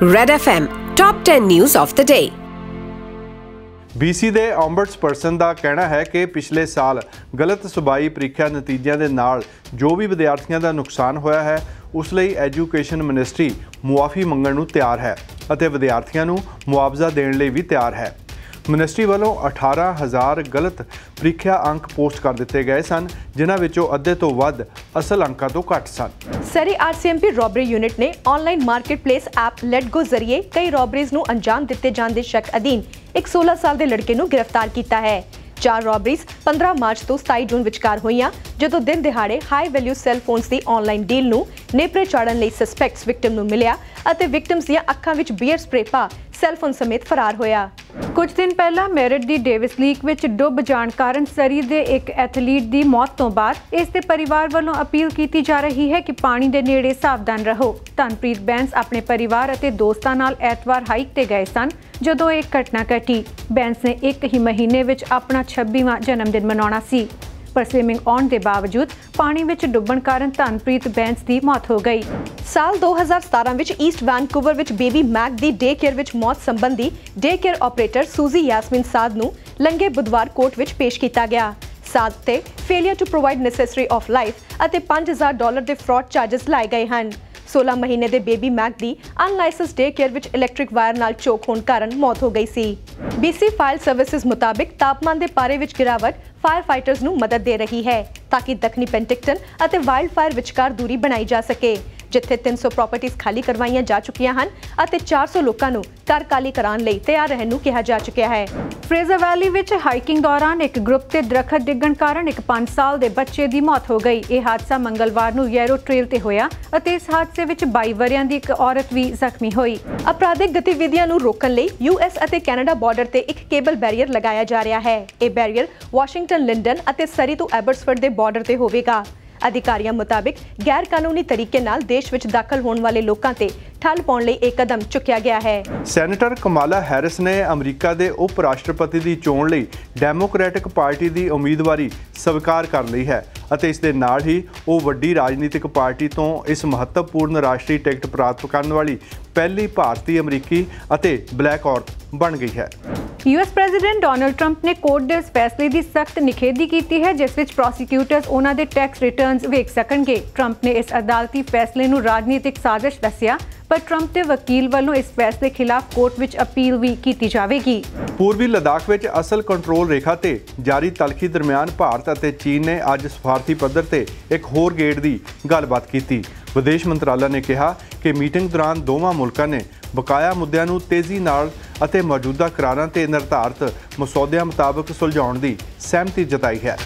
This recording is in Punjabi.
Red FM Top 10 News of the Day. BC ਦੇ ombudsperson ਦਾ ਕਹਿਣਾ ਹੈ ਕਿ ਪਿਛਲੇ ਸਾਲ ਗਲਤ ਸੁਬਾਈ ਪ੍ਰੀਖਿਆ ਨਤੀਜਿਆਂ ਦੇ ਨਾਲ ਜੋ ਵੀ ਵਿਦਿਆਰਥੀਆਂ ਦਾ ਨੁਕਸਾਨ ਹੋਇਆ ਹੈ, ਉਸ ਲਈ ਐਜੂਕੇਸ਼ਨ ਮਿਨਿਸਟਰੀ ਮੁਆਫੀ ਮੰਗਣ ਨੂੰ ਤਿਆਰ ਹੈ ਅਤੇ ਵਿਦਿਆਰਥੀਆਂ ਨੂੰ ਮੁਆਵਜ਼ਾ ਦੇਣ ਲਈ ਵੀ ਤਿਆਰ ਹੈ ਮਿਨਿਸਟਰੀ ਵੱਲੋਂ 18000 ਗਲਤ ਪ੍ਰੀਖਿਆ ਅੰਕ ਪੋਸਟ ਕਰ ਦਿੱਤੇ ਗਏ ਸਨ, ਜਿਨ੍ਹਾਂ ਵਿੱਚੋਂ ਅੱਧੇ ਤੋਂ ਵੱਧ ਅਸਲ ਅੰਕਾਂ ਤੋਂ ਘੱਟ ਸਨ। ਸਰੀ ਆਰਸੀਐਮਪੀ ਰੋਬਰੀ ਯੂਨਿਟ ਨੇ ਆਨਲਾਈਨ ਮਾਰਕੀਟਪਲੇਸ ਐਪ ਲੈਟ ਜ਼ਰੀਏ ਕਈ ਰੋਬਰੀਜ਼ ਨੂੰ ਅੰਜਾਮ ਦਿੱਤੇ ਜਾਣ ਦੇ ਸ਼ੱਕ ਅਧੀਨ ਇੱਕ 16 ਸਾਲ ਦੇ ਲੜਕੇ ਨੂੰ ਗ੍ਰਿਫਤਾਰ ਕੀਤਾ ਹੈ। ਚਾਰ ਰੋਬਰੀਜ਼ 15 ਮਾਰਚ ਤੋਂ 27 ਜੂਨ ਵਿਚਕਾਰ ਹੋਈਆਂ, ਜਦੋਂ ਦਿਨ ਦਿਹਾੜੇ ਹਾਈ ਵੈਲਿਊ ਸੈੱਲ ਫੋਨਸ ਦੀ ਆਨਲਾਈਨ ਡੀਲ ਨੂੰ ਨੇਪਰੇ ਚਾੜਨ ਲਈ ਸਸਪੈਕਟਸ ਵਿਕਟਮ ਨੂੰ ਮਿਲਿਆ ਅਤੇ ਵਿਕਟਮਸ ਦੀਆਂ ਅੱਖਾਂ ਵਿੱਚ ਬੀਅਰ ਸਪਰੇ ਪਾ ਸੈੱਲ ਫੋਨ ਸਮੇਤ ਫਰਾਰ ਹੋਇਆ। ਕੁਝ ਦਿਨ ਪਹਿਲਾਂ ਮੈਰਿਟ ਦੀ ਡੇਵਿਸ ਲੀਕ ਵਿੱਚ ਡੁੱਬ ਜਾਣ ਕਾਰਨ ਸਰੀ ਦੇ ਇੱਕ ਐਥਲੀਟ ਦੀ ਮੌਤ ਤੋਂ ਬਾਅਦ ਇਸ ਦੇ ਪਰਿਵਾਰ ਵੱਲੋਂ ਅਪੀਲ ਕੀਤੀ ਜਾ ਰਹੀ ਹੈ ਕਿ ਪਾਣੀ ਦੇ ਨੇੜੇ ਸਾਵਧਾਨ ਰਹੋ। ਧਨਪ੍ਰੀਤ ਬੈਂਸ ਆਪਣੇ ਪਰਿਵਾਰ ਅਤੇ ਦੋਸਤਾਂ ਨਾਲ ਐਤਵਾਰ ਹਾਈਕ ਤੇ ਗਏ ਸਨ, ਜਦੋਂ ਇਹ ਘਟਨਾ ਘਟੀ। ਬੈਂਸ ਨੇ ਇੱਕ ਹੀ ਮਹੀਨੇ ਵਿੱਚ ਆਪਣਾ 26ਵਾਂ ਜਨਮ ਦਿਨ ਮਨਾਉਣਾ ਸੀ। ਪਰ ਸਵਿਮਿੰਗ ਆਉਣ ਦੇ ਬਾਵਜੂਦ ਪਾਣੀ ਵਿੱਚ ਡੁੱਬਣ ਕਾਰਨ ਧਨਪ੍ਰੀਤ ਬੈਂਸ ਦੀ ਮੌਤ ਹੋ ਗਈ। ਸਾਲ 2017 ਵਿੱਚ ਈਸਟ ਵੈਨਕੂਵਰ ਵਿੱਚ ਬੇਬੀ ਮੈਕ ਦੀ ਡੇ ਕੇਅਰ ਵਿੱਚ ਮੌਤ ਸੰਬੰਧੀ ਡੇ ਕੇਅਰ ਆਪਰੇਟਰ ਸੂਜ਼ੀ ਯਾਸਮਿਨ ਸਾਦ ਨੂੰ ਲੰਗੇ ਬੁੱਧਵਾਰ ਕੋਰਟ ਵਿੱਚ ਪੇਸ਼ ਕੀਤਾ ਗਿਆ। ਸਾਦ ਤੇ failure to provide necessary of life ਅਤੇ 5000 ਡਾਲਰ ਦੇ ਫਰਾਡ ਚਾਰजेस ਲਾਏ ਗਏ ਹਨ। 16 ਮਹੀਨੇ ਦੇ ਬੇਬੀ ਮੈਕ ਦੀ ਅਨਲਾਇਸੈਂਸ ਡੇ ਕੇਅਰ ਵਿੱਚ ਇਲੈਕਟ੍ਰਿਕ ਵਾਇਰ ਨਾਲ ਚੋਕ ਹੋਣ ਕਾਰਨ ਮੌਤ ਹੋ ਗਈ ਸੀ। BC ਫਾਇਰ ਸਰਵਿਸਿਜ਼ ਮੁਤਾਬਿਕ ਤਾਪਮਾਨ ਦੇ ਪਾਰੇ ਵਿੱਚ ਗਿਰਾਵਟ ਫਾਇਰ ਫਾਈਟਰਸ ਨੂੰ ਮਦਦ ਦੇ ਰਹੀ ਹੈ ਤਾਂ ਕਿ ਦੱਖਣੀ ਪੈਂਟਿਕਟਨ ਅਤੇ ਵਾਈਲਡ ਫਾਇਰ ਵਿਚਕਾਰ ਦੂਰੀ ਬਣਾਈ ਜਾ ਸਕੇ। ਜਿੱਥੇ 300 ਪ੍ਰਾਪਰਟੀਆਂ ਖਾਲੀ ਕਰਵਾਈਆਂ ਜਾ ਚੁੱਕੀਆਂ ਹਨ ਅਤੇ 400 ਲੋਕਾਂ ਨੂੰ ਘਰ ਖਾਲੀ ਕਰਾਉਣ ਲਈ ਤਿਆਰ ਰਹਿਣ ਨੂੰ ਕਿਹਾ ਜਾ ਚੁੱਕਿਆ ਹੈ। ਫਰੇਜ਼ਰ ਵੈਲੀ ਵਿੱਚ ਹਾਈਕਿੰਗ ਦੌਰਾਨ ਇੱਕ ਗਰੁੱਪ ਤੇ ਦਰਖਤ ਡਿੱਗਣ ਕਾਰਨ ਇੱਕ 5 ਸਾਲ ਦੇ ਬੱਚੇ ਦੀ ਮੌਤ ਹੋ ਗਈ। ਇਹ ਹਾਦਸਾ ਮੰਗਲਵਾਰ ਨੂੰ ਯੈਰੋ ਟ੍ਰੇਲ ਤੇ ਹੋਇਆ ਅਤੇ ਇਸ ਹਾਦਸੇ ਵਿੱਚ 22 ਵਰਿਆਂ ਦੀ ਇੱਕ ਔਰਤ ਵੀ ਜ਼ਖਮੀ ਹੋਈ। ਅਪਰਾਧਿਕ ਗਤੀਵਿਧੀਆਂ ਨੂੰ ਰੋਕਣ ਲਈ ਯੂਐਸ ਅਤੇ ਕੈਨੇਡਾ ਬਾਰਡਰ ਤੇ ਇੱਕ ਕੇਬਲ ਬੈਰੀਅਰ ਲਗਾਇਆ ਜਾ ਰਿਹਾ ਹੈ। ਇਹ ਬੈਰੀਅਰ ਵਾਸ਼ਿੰਗਟਨ ਲਿੰਡਨ ਅਤੇ ਸਰੀ ਤੋਂ ਐਬਰਟਸਫੋਰਡ ਦੇ ਬਾਰਡਰ ਤੇ ਹੋਵੇਗਾ। ਅਧਿਕਾਰੀਆਂ ਮੁਤਾਬਿਕ ਗੈਰ ਕਾਨੂੰਨੀ ਤਰੀਕੇ ਨਾਲ ਦੇਸ਼ ਵਿੱਚ ਦਾਖਲ ਹੋਣ ਵਾਲੇ ਲੋਕਾਂ ਤੇ ਠੱਲ ਪਾਉਣ ਲਈ ਇਹ ਕਦਮ ਚੁੱਕਿਆ ਗਿਆ ਹੈ। ਸੈਨੇਟਰ ਕਮਾਲਾ ਹੈਰਿਸ ਨੇ ਅਮਰੀਕਾ ਦੇ ਉਪ ਰਾਸ਼ਟਰਪਤੀ ਦੀ ਚੋਣ ਲਈ ਡੈਮੋਕ੍ਰੈਟਿਕ ਪਾਰਟੀ ਦੀ ਉਮੀਦਵਾਰੀ ਸਵੀਕਾਰ ਕਰ ਲਈ ਹੈ ਅਤੇ ਇਸ ਦੇ ਨਾਲ ਹੀ ਉਹ ਵੱਡੀ ਰਾਜਨੀਤਿਕ ਪਾਰਟੀ ਤੋਂ ਇਸ ਮਹੱਤਵਪੂਰਨ ਰਾਸ਼ਟਰੀ ਟਿਕਟ ਪ੍ਰਾਪਤ ਕਰਨ ਵਾਲੀ ਪਹਿਲੀ ਭਾਰਤੀ ਅਮਰੀਕੀ ਅਤੇ ਬਲੈਕ ਔਰਤ ਬਣ ਗਈ ਹੈ। ਯੂਐਸ ਪ੍ਰੈਜ਼ੀਡੈਂਟ ਡੋਨਲਡ ਟਰੰਪ ਨੇ ਕੋਰਟ ਦੇ ਇਸ ਫੈਸਲੇ ਦੀ ਸਖਤ ਨਿਖੇਧੀ ਕੀਤੀ ਹੈ, ਜਿਸ ਵਿੱਚ ਪ੍ਰੋਸੀਕਿਊਟਰਸ ਉਹਨਾਂ ਦੇ ਟੈਕਸ ਰਿਟਰਨਸ ਵੇਖ ਸਕਣਗੇ। ਟਰੰਪ ਨੇ ਇਸ ਅਦਾਲਤੀ ਫੈਸਲੇ ਨੂੰ ਰਾਜਨੀਤਿਕ ਸਾਜ਼ਿਸ਼ ਦੱਸਿਆ, ਪਰ ਟਰੰਪ ਦੇ ਵਕੀਲ ਵੱਲੋਂ ਇਸ ਫੈਸਲੇ ਖਿਲਾਫ ਕੋਰਟ ਵਿੱਚ ਅਪੀਲ ਵੀ ਕੀਤੀ ਜਾਵੇਗੀ। ਪੂਰਬੀ ਲਦਾਖ ਵਿੱਚ ਅਸਲ ਕੰਟਰੋਲ ਰੇਖਾ ਤੇ ਜਾਰੀ ਤਲਖੀ ਦਰਮਿਆਨ ਭਾਰਤ ਅਤੇ ਚੀਨ ਨੇ ਅੱਜ ਸਫਾਰਤੀ ਪੱਧਰ ਤੇ ਇੱਕ ਹੋਰ ਗੇੜ ਦੀ ਗੱਲਬਾਤ ਕੀਤੀ। ਵਿਦੇਸ਼ ਮੰਤਰਾਲਾ ਨੇ ਕਿਹਾ ਕਿ ਮੀਟਿੰਗ ਦੌਰਾਨ ਦੋਵਾਂ ਮੁਲਕਾਂ ਨੇ ਬਕਾਇਆ ਮੁੱਦਿਆਂ ਨੂੰ ਤੇਜ਼ੀ ਨਾਲ ਅਤੇ ਮੌਜੂਦਾ ਕਰਾਰਾਂ ਤੇ ਨਿਰਧਾਰਤ ਮਸੌਦਿਆਂ ਮੁਤਾਬਕ ਸੁਲਝਾਉਣ ਦੀ ਸਹਿਮਤੀ ਜਤਾਈ ਹੈ।